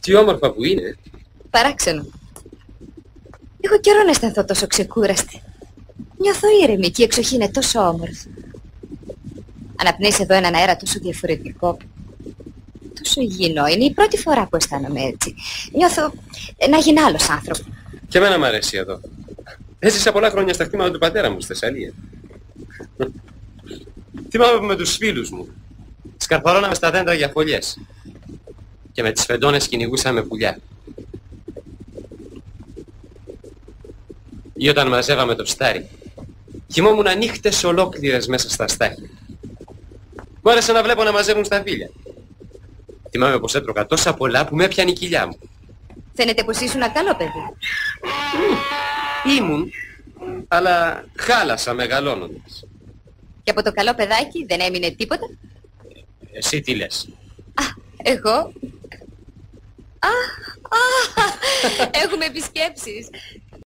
Τι όμορφα που είναι. Παράξενο. Έχω καιρό να αισθανθώ τόσο ξεκούραστη. Νιώθω ήρεμη και η εξοχή είναι τόσο όμορφη. Αναπνέεις εδώ έναν αέρα τόσο διαφορετικό. Τόσο υγιεινό. Είναι η πρώτη φορά που αισθάνομαι έτσι. Νιώθω να γίνω άλλος άνθρωπο. Και εμένα μου αρέσει εδώ. Έζησα πολλά χρόνια στα χτήματα του πατέρα μου στη Θεσσαλία. Θυμάμαι που με τους φίλους μου σκαρφαλώναμε στα δέντρα για φωλιές και με τις φεντόνες κυνηγούσαμε πουλιά. Ή όταν μαζεύαμε το στάρι, κοιμόμουν νύχτες ολόκληρες μέσα στα στάχια. Μου άρεσε να βλέπω να μαζεύουν στα φίλια. Θυμάμαι πως έτρωγα τόσα πολλά που με έπιανε η κοιλιά μου. Φαίνεται πως ήσουν καλό παιδί. Ήμουν, αλλά χάλασα μεγαλώνοντας. Και από το καλό παιδάκι δεν έμεινε τίποτα; Εσύ τι λες; Α, εγώ. Α, α, έχουμε επισκέψεις.